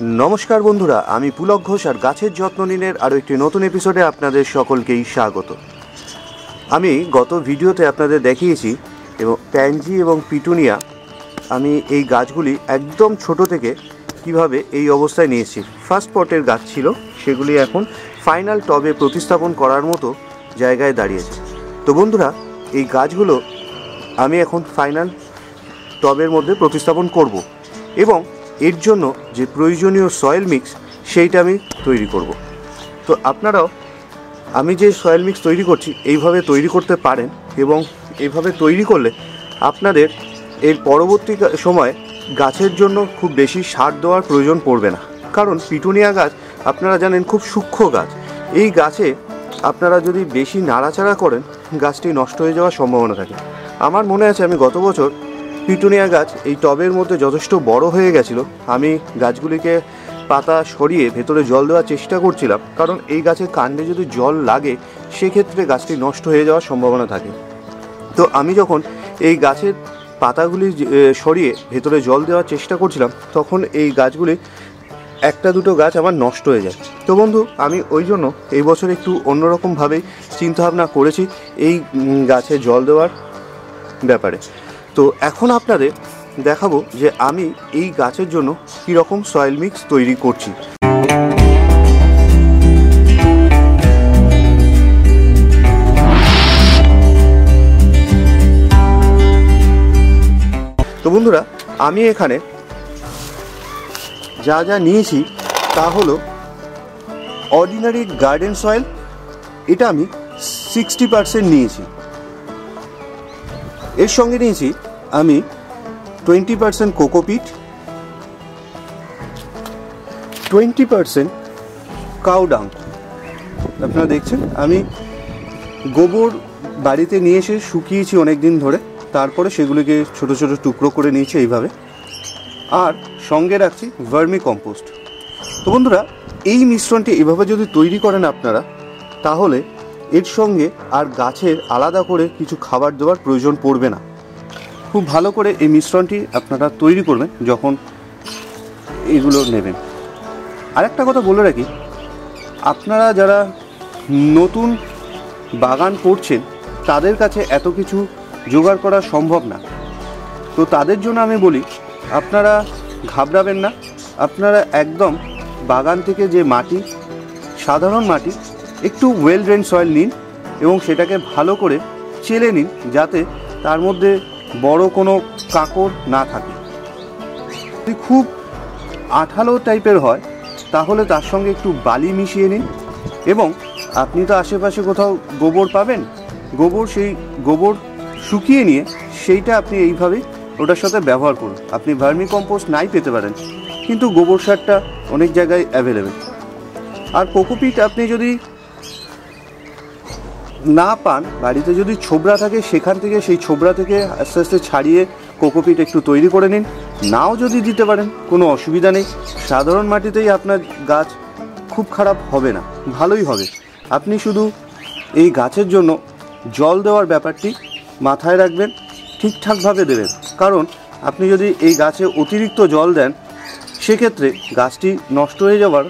নমস্কার বন্ধুরা, আমি পুলক ঘোষ আর গাছের যত্ন নিনের আরও একটি নতুন এপিসোডে আপনাদের সকলকেই স্বাগত। আমি গত ভিডিওতে আপনাদের দেখিয়েছি এবং প্যানজি এবং পিটুনিয়া, আমি এই গাছগুলি একদম ছোট থেকে কীভাবে এই অবস্থায় নিয়েছি। ফার্স্ট পটের গাছ ছিল, সেগুলি এখন ফাইনাল টবে প্রতিস্থাপন করার মতো জায়গায় দাঁড়িয়েছে। তো বন্ধুরা, এই গাছগুলো আমি এখন ফাইনাল টবের মধ্যে প্রতিস্থাপন করব এবং এর জন্য যে প্রয়োজনীয় সয়েল মিক্স সেইটা আমি তৈরি করব। তো আপনারাও, আমি যে সয়েল মিক্স তৈরি করছি, এইভাবে তৈরি করতে পারেন এবং এইভাবে তৈরি করলে আপনাদের এর পরবর্তী সময়ে গাছের জন্য খুব বেশি সার দেওয়ার প্রয়োজন পড়বে না। কারণ পিটুনিয়া গাছ, আপনারা জানেন, খুব সূক্ষ্ম গাছ। এই গাছে আপনারা যদি বেশি নাড়াচাড়া করেন, গাছটি নষ্ট হয়ে যাওয়ার সম্ভাবনা থাকে। আমার মনে আছে, আমি গত বছর পিটুনিয়া গাছ এই টবের মধ্যে যথেষ্ট বড় হয়ে গেছিল। আমি গাছগুলিকে পাতা সরিয়ে ভেতরে জল দেওয়ার চেষ্টা করছিলাম, কারণ এই গাছের কাণ্ডে যদি জল লাগে, সেক্ষেত্রে গাছটি নষ্ট হয়ে যাওয়ার সম্ভাবনা থাকে। তো আমি যখন এই গাছের পাতাগুলি সরিয়ে ভেতরে জল দেওয়ার চেষ্টা করছিলাম, তখন এই গাছগুলি একটা দুটো গাছ আমার নষ্ট হয়ে যায়। তো বন্ধু, আমি ওই জন্য এই বছর একটু অন্যরকমভাবেই চিন্তাভাবনা করেছি এই গাছে জল দেওয়ার ব্যাপারে। তো এখন আপনাদের দেখাবো যে আমি এই গাছের জন্য কীরকম সয়েল মিক্স তৈরি করছি। তো বন্ধুরা, আমি এখানে যা যা নিয়েছি তা হলো অর্ডিনারি গার্ডেন সয়েল এটা আমি সিক্সটি পার্সেন্ট নিয়েছি। এর সঙ্গে নিয়েছি আমি twenty percent cocopeat twenty percent cow dung আপনারা দেখছেন, আমি গোবর বাড়িতে নিয়ে এসে শুকিয়েছি অনেক দিন ধরে, তারপরে সেগুলিকে ছোট ছোট টুকরো করে নিয়েছি এইভাবে। আর সঙ্গে রাখছি ভার্মি কম্পোস্ট তো বন্ধুরা, এই মিশ্রণটি এভাবে যদি তৈরি করেন আপনারা, তাহলে এর সঙ্গে আর গাছের আলাদা করে কিছু খাবার দেওয়ার প্রয়োজন পড়বে না। খুব ভালো করে এই মিশ্রণটি আপনারা তৈরি করবেন যখন এগুলো নেবেন। আরেকটা কথা বলে রাখি, আপনারা যারা নতুন বাগান করছেন, তাদের কাছে এত কিছু জোগাড় করা সম্ভব না। তো তাদের জন্য আমি বলি, আপনারা ঘাবড়াবেন না, আপনারা একদম বাগান থেকে যে মাটি, সাধারণ মাটি, একটু ওয়েল ড্রেন সয়েল নিন এবং সেটাকে ভালো করে চেলে নিন, যাতে তার মধ্যে বড় কোনো কাঁকড় না থাকে। যদি খুব আঠালো টাইপের হয়, তাহলে তার সঙ্গে একটু বালি মিশিয়ে নিন এবং আপনি তো আশেপাশে কোথাও গোবর পাবেন, গোবর সেই গোবর শুকিয়ে নিয়ে সেইটা আপনি এইভাবেই ওটার সাথে ব্যবহার করুন। আপনি ভার্মি কম্পোস্ট নাই পেতে পারেন, কিন্তু গোবর সারটা অনেক জায়গায় অ্যাভেলেবেল আর কোকোপিট আপনি যদি না পান, বাড়িতে যদি ছোবড়া থাকে, সেখান থেকে, সেই ছোবড়া থেকে আস্তে আস্তে ছাড়িয়ে কোকোপিট একটু তৈরি করে নিন। নাও যদি দিতে পারেন, কোনো অসুবিধা নেই। সাধারণ মাটিতেই আপনার গাছ খুব খারাপ হবে না, ভালোই হবে। আপনি শুধু এই গাছের জন্য জল দেওয়ার ব্যাপারটি মাথায় রাখবেন, ঠিকঠাকভাবে দেবেন। কারণ আপনি যদি এই গাছে অতিরিক্ত জল দেন, সেক্ষেত্রে গাছটি নষ্ট হয়ে যাওয়ার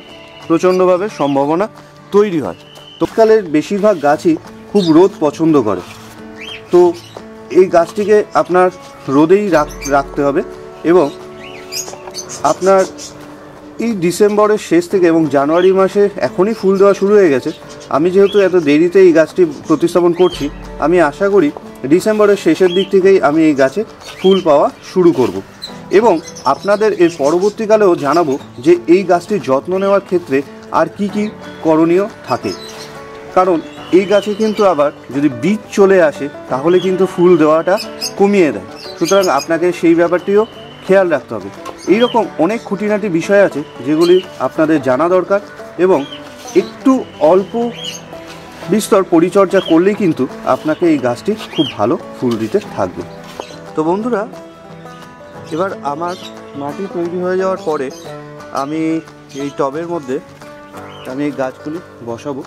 প্রচণ্ডভাবে সম্ভাবনা তৈরি হয়। তৎকালের বেশিরভাগ গাছই খুব রোদ পছন্দ করে। তো এই গাছটিকে আপনার রোদেই রাখ, রাখতে হবে এবং আপনার এই ডিসেম্বরের শেষ থেকে এবং জানুয়ারি মাসে এখনই ফুল দেওয়া শুরু হয়ে গেছে। আমি যেহেতু এত দেরিতে এই গাছটি প্রতিস্থাপন করছি, আমি আশা করি ডিসেম্বরের শেষের দিক থেকেই আমি এই গাছে ফুল পাওয়া শুরু করব। এবং আপনাদের এর পরবর্তীকালেও জানাব যে এই গাছটির যত্ন নেওয়ার ক্ষেত্রে আর কি কি করণীয় থাকে। কারণ এই গাছে কিন্তু আবার যদি বীজ চলে আসে, তাহলে কিন্তু ফুল দেওয়াটা কমিয়ে দেয়। সুতরাং আপনাকে সেই ব্যাপারটিও খেয়াল রাখতে হবে। এইরকম অনেক খুঁটিনাটি বিষয় আছে, যেগুলি আপনাদের জানা দরকার এবং একটু অল্প বিস্তর পরিচর্যা করলেই কিন্তু আপনাকে এই গাছটি খুব ভালো ফুল দিতে থাকবে। তো বন্ধুরা, এবার আমার মাটি তৈরি হয়ে যাওয়ার পরে আমি এই টবের মধ্যে আমি এই গাছগুলি বসাবো।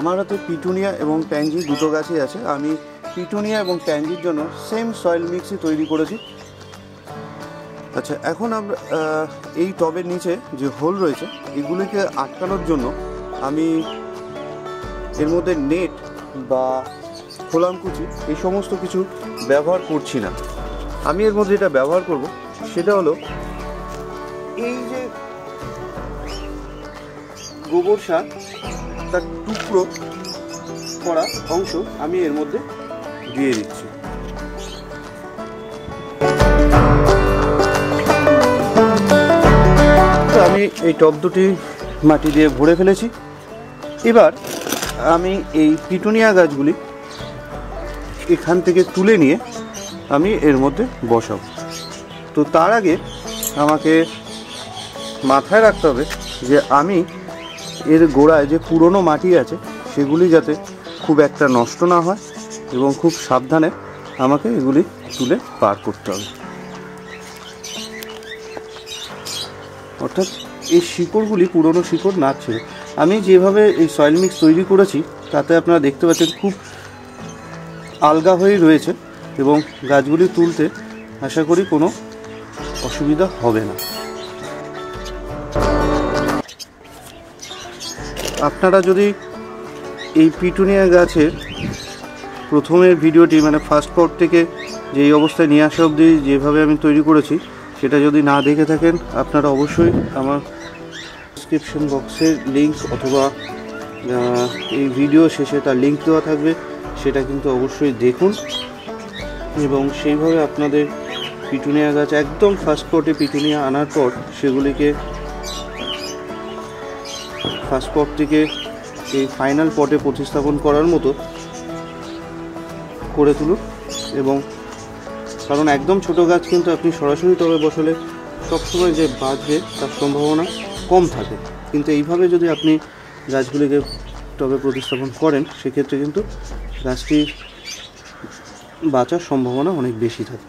আমার হাতে পিটুনিয়া এবং প্যানজি দুটো গাছই আছে। আমি পিটুনিয়া এবং প্যানজির জন্য সেম সয়েল মিক্সই তৈরি করেছি। আচ্ছা এখন আমরা এই টবের নিচে যে হোল রয়েছে, এগুলিকে আটকানোর জন্য আমি এর মধ্যে নেট বা খোলামকুচি এই সমস্ত কিছু ব্যবহার করছি না। আমি এর মধ্যে যেটা ব্যবহার করব, সেটা হলো এই যে গোবর সার তার টুকরো করা অংশ আমি এর মধ্যে দিয়ে দিচ্ছি। আমি এই টব দুটি মাটি দিয়ে ভরে ফেলেছি। এবার আমি এই পিটুনিয়া গাছগুলি এখান থেকে তুলে নিয়ে আমি এর মধ্যে বসাবো। তো তার আগে আমাকে মাথায় রাখতে হবে যে আমি এর গোড়ায় যে পুরনো মাটি আছে, সেগুলি যাতে খুব একটা নষ্ট না হয় এবং খুব সাবধানে আমাকে এগুলি তুলে পার করতে হবে। অর্থাৎ এই শিকড়গুলি, পুরনো শিকড় না ছেড়ে, আমি যেভাবে এই সয়েল মিক্স তৈরি করেছি, তাতে আপনারা দেখতে পাচ্ছেন খুব আলগা হয়েই রয়েছে এবং গাছগুলি তুলতে আশা করি কোনো অসুবিধা হবে না। আপনারা যদি এই পিটুনিয়া গাছের প্রথমের ভিডিওটি মানে ফার্স্ট পট থেকে যেই অবস্থায় নিয়ে আসা অবধি যেভাবে আমি তৈরি করেছি, সেটা যদি না দেখে থাকেন, আপনারা অবশ্যই আমার ডিসক্রিপশন বক্সের লিঙ্ক অথবা এই ভিডিও শেষে তার লিঙ্ক দেওয়া থাকবে, সেটা কিন্তু অবশ্যই দেখুন। এবং সেইভাবে আপনাদের পিটুনিয়া গাছ একদম ফার্স্ট পটে পিটুনিয়া আনার পর সেগুলিকে ফার্স্ট পট থেকে এই ফাইনাল পটে প্রতিস্থাপন করার মতো করে তুলুন এবং কারণ একদম ছোট গাছ কিন্তু আপনি সরাসরি টবে বসালে সবসময় যে বাঁচবে তার সম্ভাবনা কম থাকে। কিন্তু এইভাবে যদি আপনি গাছগুলিকে টবে প্রতিস্থাপন করেন, সেক্ষেত্রে কিন্তু গাছটি বাঁচার সম্ভাবনা অনেক বেশি থাকে।